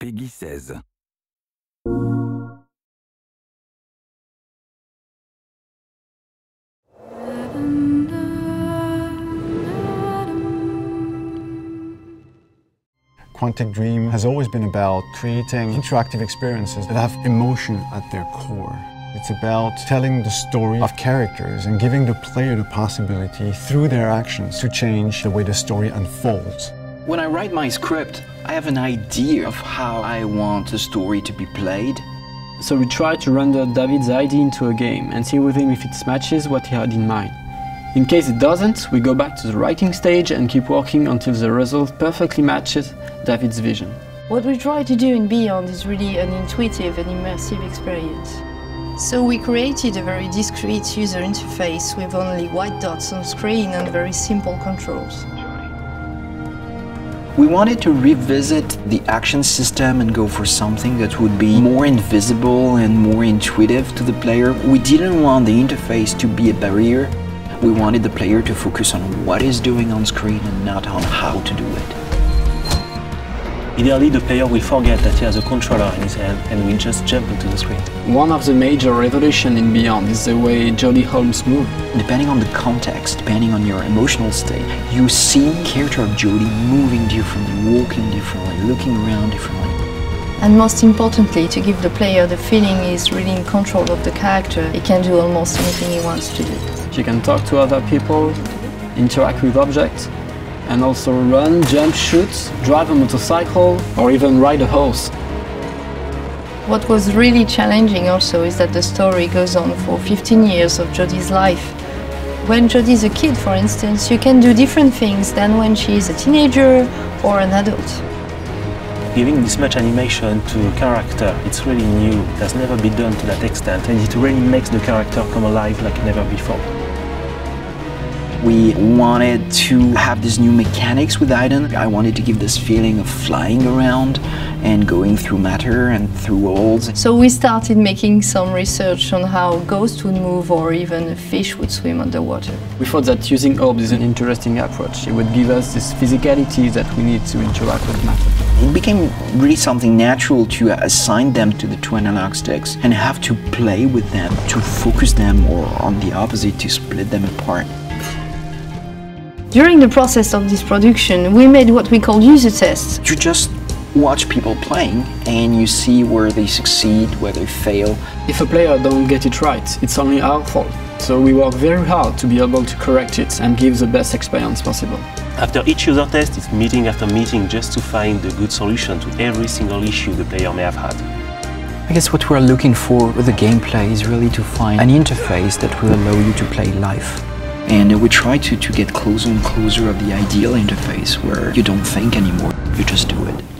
PEGI 16. Quantic Dream has always been about creating interactive experiences that have emotion at their core. It's about telling the story of characters and giving the player the possibility through their actions to change the way the story unfolds. When I write my script, I have an idea of how I want the story to be played. So we try to render David's idea into a game and see with him if it matches what he had in mind. In case it doesn't, we go back to the writing stage and keep working until the result perfectly matches David's vision. What we try to do in Beyond is really an intuitive and immersive experience. So we created a very discreet user interface with only white dots on screen and very simple controls. We wanted to revisit the action system and go for something that would be more invisible and more intuitive to the player. We didn't want the interface to be a barrier. We wanted the player to focus on what is doing on screen and not on how to do it. Ideally, the player will forget that he has a controller in his hand and will just jump into the screen. One of the major revolutions in Beyond is the way Jodie Holmes moves. Depending on the context, depending on your emotional state, you see character of Jodie moving differently, walking differently, looking around differently. And most importantly, to give the player the feeling he's really in control of the character, he can do almost anything he wants to do. She can talk to other people, interact with objects, and also run, jump, shoot, drive a motorcycle, or even ride a horse. What was really challenging also is that the story goes on for 15 years of Jodie's life. When Jodie's a kid, for instance, you can do different things than when she's a teenager or an adult. Giving this much animation to a character, it's really new. It has never been done to that extent, and it really makes the character come alive like never before. We wanted to have these new mechanics with Aiden. I wanted to give this feeling of flying around and going through matter and through worlds. So we started making some research on how ghosts would move or even a fish would swim underwater. We thought that using orbs is an interesting approach. It would give us this physicality that we need to interact with matter. It became really something natural to assign them to the two analog sticks and have to play with them, to focus them, or on the opposite, to split them apart. During the process of this production, we made what we call user tests. You just watch people playing and you see where they succeed, where they fail. If a player don't get it right, it's only our fault. So we work very hard to be able to correct it and give the best experience possible. After each user test, it's meeting after meeting just to find the good solution to every single issue the player may have had. I guess what we're looking for with the gameplay is really to find an interface that will allow you to play life. And we try to, to get closer and closer of the ideal interface where you don't think anymore, you just do it.